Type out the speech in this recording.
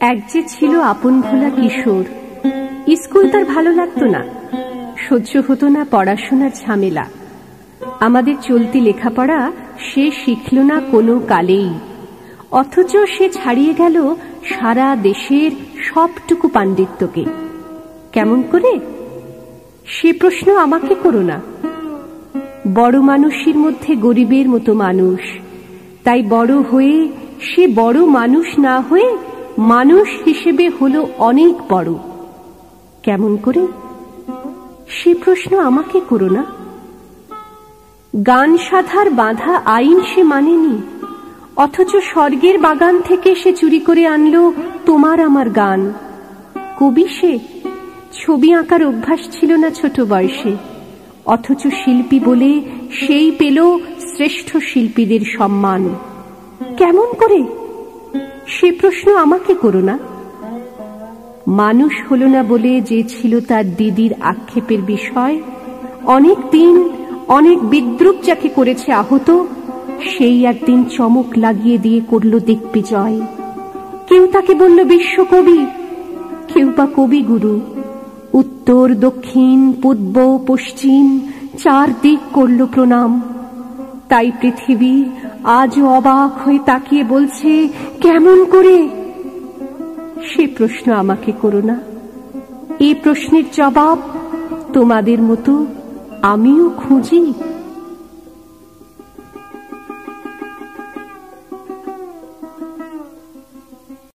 এক যে ছিল আপন ভোলা কিশোর, স্কুল তার ভালো লাগতো না। সহ্য হতো না পড়াশোনার ঝামেলা। আমাদের চলতি লেখাপড়া সে শিখল না কোনো কালেই। অথচ সে ছাড়িয়ে গেল সারা দেশের সবটুকু পাণ্ডিত্যকে। কেমন করে? সে প্রশ্ন আমাকে করো না। বড় মানুষের মধ্যে গরিবের মতো মানুষ, তাই বড় হয়ে সে বড় মানুষ না হয়ে মানুষ হিসেবে হলো অনেক বড়। কেমন করে? সে প্রশ্ন আমাকে করো না। গান সাধার বাঁধা আইন সে মানেনি, অথচ স্বর্গের বাগান থেকে সে চুরি করে আনলো তোমার আমার গান। কবি সে, ছবি আঁকার অভ্যাস ছিল না ছোট বয়সে, অথচ শিল্পী বলে সেই পেল শ্রেষ্ঠ শিল্পীদের সম্মান। কেমন করে? সে প্রশ্ন আমাকে করো না। মানুষ হল না বলে যে ছিল তার দিদির আক্ষেপের বিষয়, অনেক দিন অনেক বিদ্রুপ যাকে করেছে আহত, সেই একদিন চমক লাগিয়ে দিয়ে করল দেখবে জয়। কেউ তাকে বলল বিশ্বকবি কেউ বা কবিগুরু উত্তর, দক্ষিণ, পূর্ব, পশ্চিম চার দিক করল প্রণাম। তাই পৃথিবী আজও অবাক হয়ে তাকিয়ে বলছে, কেমন করে? সে প্রশ্ন আমাকে করো না। এ প্রশ্নের জবাব তোমাদের মতো আমিও খুঁজি।